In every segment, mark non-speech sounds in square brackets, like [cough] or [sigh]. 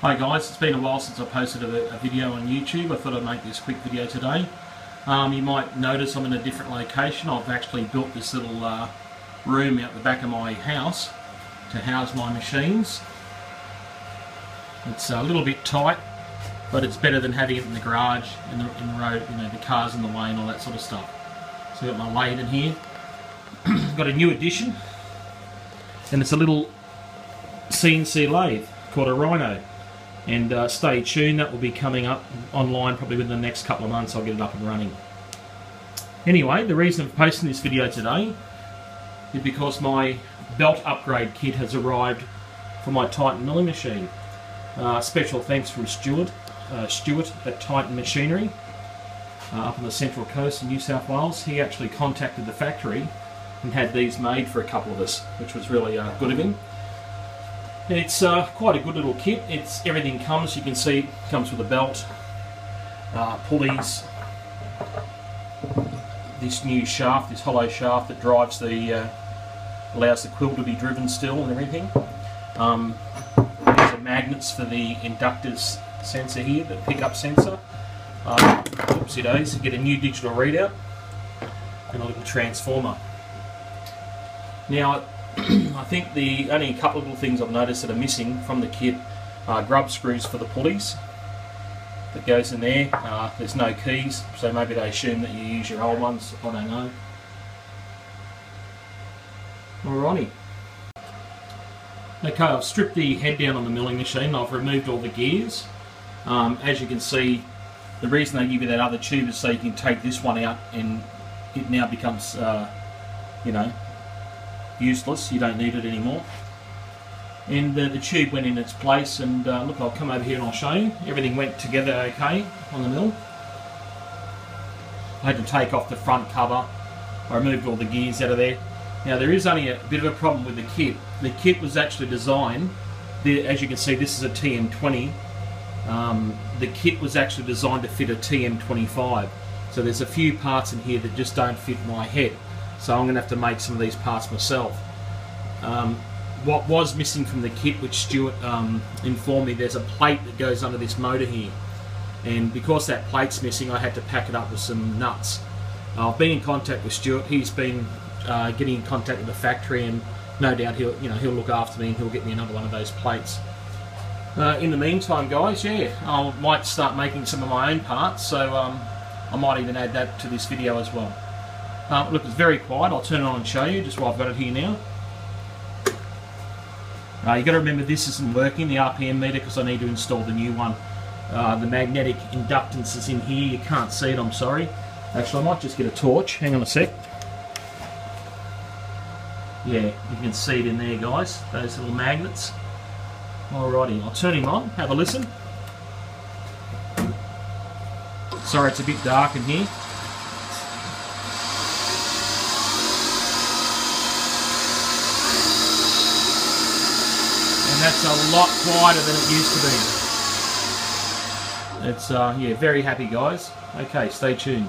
Hi guys, it's been a while since I posted a, a video on YouTube. I thought I'd make this quick video today. Um, you might notice I'm in a different location. I've actually built this little uh, room out the back of my house to house my machines. It's a little bit tight, but it's better than having it in the garage, in the, in the road, you know, the cars in the way and all that sort of stuff. So I've got my lathe in here. [clears throat] got a new addition, and it's a little CNC lathe called a Rhino. And uh, stay tuned, that will be coming up online probably within the next couple of months. I'll get it up and running. Anyway, the reason for posting this video today is because my belt upgrade kit has arrived for my Titan milling machine. Uh, special thanks from Stuart, uh, Stuart at Titan Machinery uh, up on the Central Coast in New South Wales. He actually contacted the factory and had these made for a couple of us, which was really uh, good of him. It's uh, quite a good little kit. It's everything comes. You can see comes with a belt, uh, pulleys, this new shaft, this hollow shaft that drives the uh, allows the quill to be driven still and everything. Um, these are magnets for the inductors sensor here, the pickup sensor. Uh, oopsie days, get a new digital readout and a little transformer. Now [clears throat] I think the only couple of little things I've noticed that are missing from the kit are grub screws for the pulleys that goes in there. Uh, there's no keys, so maybe they assume that you use your old ones. I don't know. Alrighty. Okay, I've stripped the head down on the milling machine. I've removed all the gears. Um, as you can see, the reason they give you that other tube is so you can take this one out and it now becomes, uh, you know, useless. You don't need it anymore. And uh, the tube went in its place and uh, look, I'll come over here and I'll show you. Everything went together okay on the mill. I had to take off the front cover. I removed all the gears out of there. Now there is only a bit of a problem with the kit. The kit was actually designed, as you can see this is a TM20. Um, the kit was actually designed to fit a TM25. So there's a few parts in here that just don't fit my head. So I'm going to have to make some of these parts myself. Um, what was missing from the kit, which Stuart um, informed me, there's a plate that goes under this motor here. And because that plate's missing, I had to pack it up with some nuts. I've been in contact with Stuart. He's been uh, getting in contact with the factory, and no doubt he'll, you know, he'll look after me and he'll get me another one of those plates. Uh, in the meantime, guys, yeah, I might start making some of my own parts, so um, I might even add that to this video as well. Um, look, it's very quiet. I'll turn it on and show you just while I've got it here now. Uh, you got to remember this isn't working, the RPM meter, because I need to install the new one. Uh, the magnetic inductance is in here. You can't see it, I'm sorry. Actually, I might just get a torch. Hang on a sec. Yeah, you can see it in there, guys. Those little magnets. Alrighty, I'll turn him on. Have a listen. Sorry, it's a bit dark in here. That's a lot quieter than it used to be. It's, uh, yeah, very happy guys. Okay, stay tuned.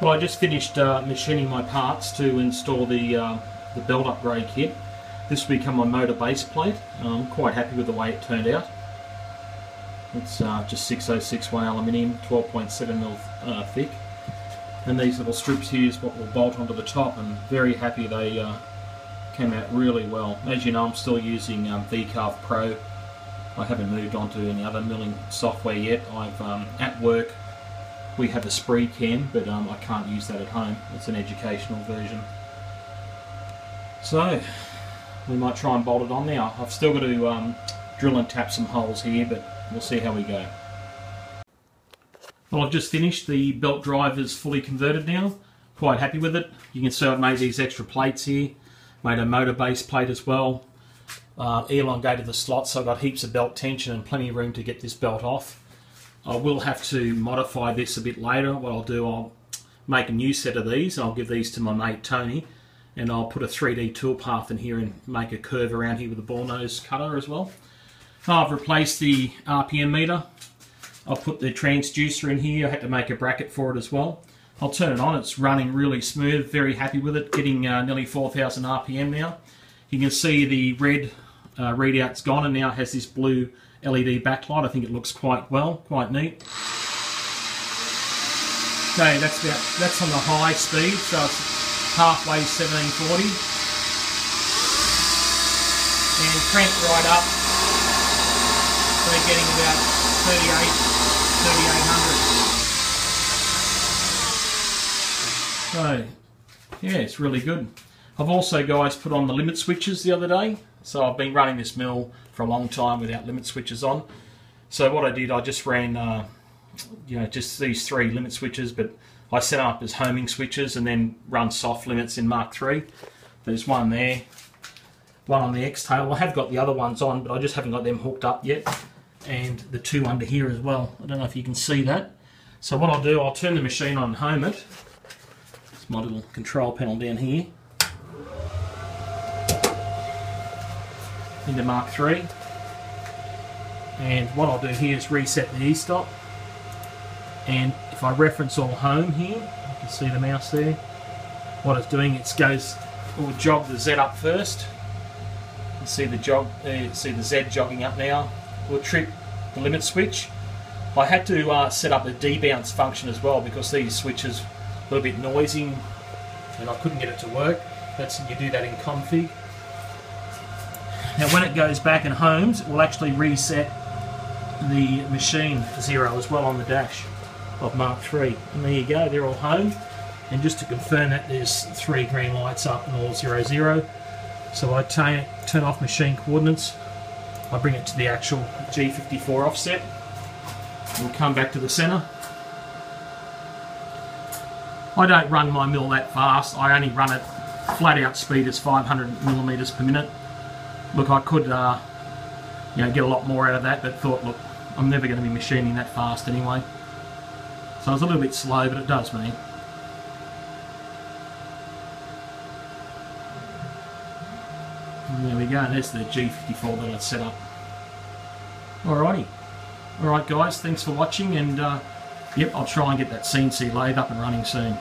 Well, I just finished uh, machining my parts to install the, uh, the belt upgrade kit. This will become my motor base plate. I'm quite happy with the way it turned out. It's uh, just 6061 aluminium, 12.7mm uh, thick. And these little strips here is what will bolt onto the top and very happy they uh, came out really well. As you know I'm still using um, VCarve Pro I haven't moved on to any other milling software yet. I've um, At work we have a SprutCAM but um, I can't use that at home. It's an educational version. So we might try and bolt it on now. I've still got to um, drill and tap some holes here but we'll see how we go. Well, I've just finished. The belt drive is fully converted now. Quite happy with it. You can see I've made these extra plates here. Made a motor base plate as well. Uh, elongated the slots so I've got heaps of belt tension and plenty of room to get this belt off. I will have to modify this a bit later. What I'll do, I'll make a new set of these. I'll give these to my mate Tony and I'll put a 3D toolpath in here and make a curve around here with a ball nose cutter as well. I've replaced the RPM meter. I'll put the transducer in here. I had to make a bracket for it as well. I'll turn it on. It's running really smooth. Very happy with it. Getting uh, nearly 4,000 RPM now. You can see the red uh, readout's gone and now has this blue LED backlight. I think it looks quite well, quite neat. Okay, that's about that's on the high speed, so it's halfway 1740. And crank right up. So they're getting about 38 3800. So, yeah, it's really good. I've also, guys, put on the limit switches the other day. So I've been running this mill for a long time without limit switches on. So what I did, I just ran, uh, you know, just these three limit switches, but I set up as homing switches and then run soft limits in Mach3. There's one there, one on the X-Tail. I have got the other ones on, but I just haven't got them hooked up yet and the two under here as well. I don't know if you can see that. So what I'll do, I'll turn the machine on home it. It's my little control panel down here. Into Mach3. And what I'll do here is reset the e-stop. And if I reference all home here, you can see the mouse there. What it's doing, it goes, it will jog the Z up first. You see the jog, uh, see the Z jogging up now we'll trip the limit switch. I had to uh, set up a debounce function as well because these switches a little bit noisy and I couldn't get it to work. That's you do that in config. Now when it goes back and homes, it will actually reset the machine to zero as well on the dash of Mark III. And there you go, they're all home. And just to confirm that there's three green lights up and all zero zero. So I turn off machine coordinates I bring it to the actual G54 offset. We'll come back to the centre. I don't run my mill that fast. I only run it flat out speed is 500 millimeters per minute. Look, I could, uh, you know, get a lot more out of that, but thought, look, I'm never going to be machining that fast anyway. So I was a little bit slow, but it does me. there we go, there's the G54 that I'd set up. Alrighty. Alright guys, thanks for watching and uh, yep, I'll try and get that CNC lathe up and running soon.